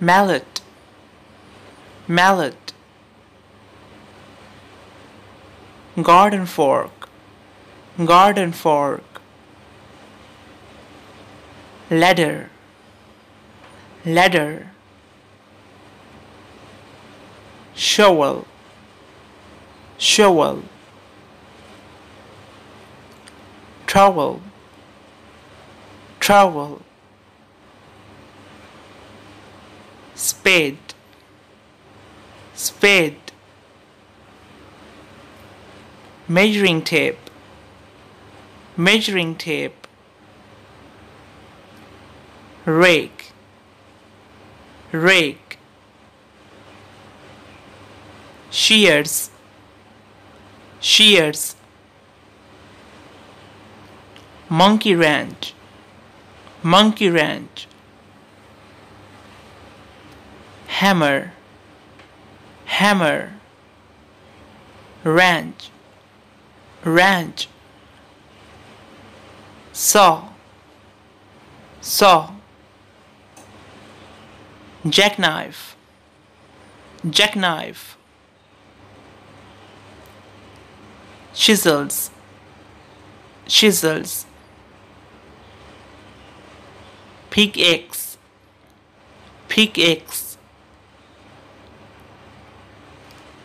mallet. Mallet. Garden fork. Garden fork. Ladder. Ladder. Shovel. Shovel. Trowel. Trowel spade. Spade. Measuring tape. Measuring tape. Rake. Rake. Shears. Shears. Monkey wrench. Monkey wrench hammer hammer wrench wrench saw saw jackknife jackknife chisels chisels pickaxe pickaxe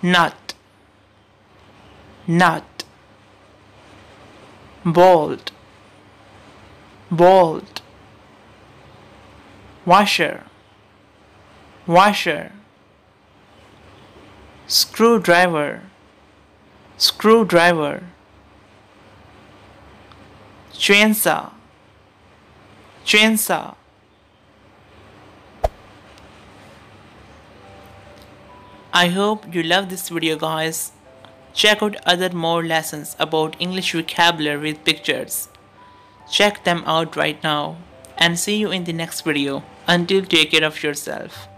nut nut bolt bolt washer. Washer. Screwdriver. Screwdriver. Chainsaw. Chainsaw I hope you love this video guys. Check out other more lessons about English vocabulary with pictures. Check them out right now and see you in the next video. Until take care of yourself.